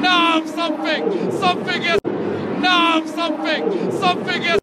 Numb something, something is. Nam something, something is.